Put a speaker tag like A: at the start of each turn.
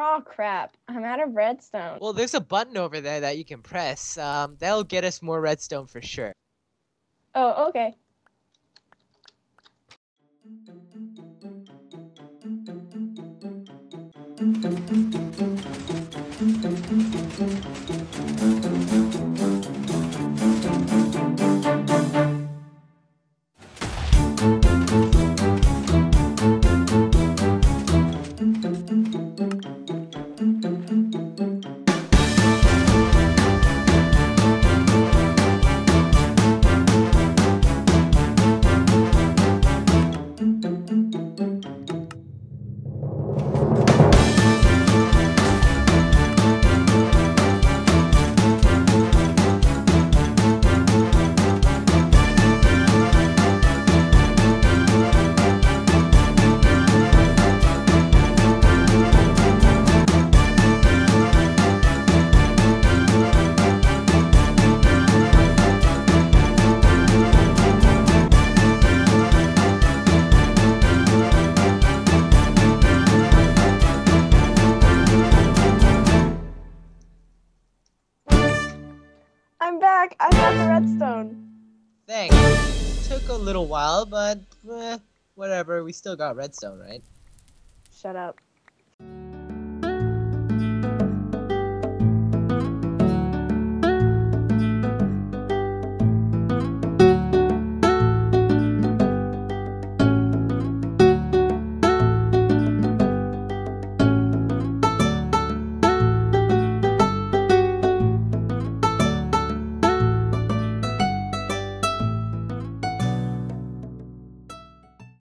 A: Oh crap! I'm out of redstone.
B: Well, there's a button over there that you can press. Um, that'll get us more redstone for sure.
A: Oh, okay. I'm back. I got the redstone.
B: Thanks. Took a little while, but eh, whatever. We still got redstone, right?
A: Shut up.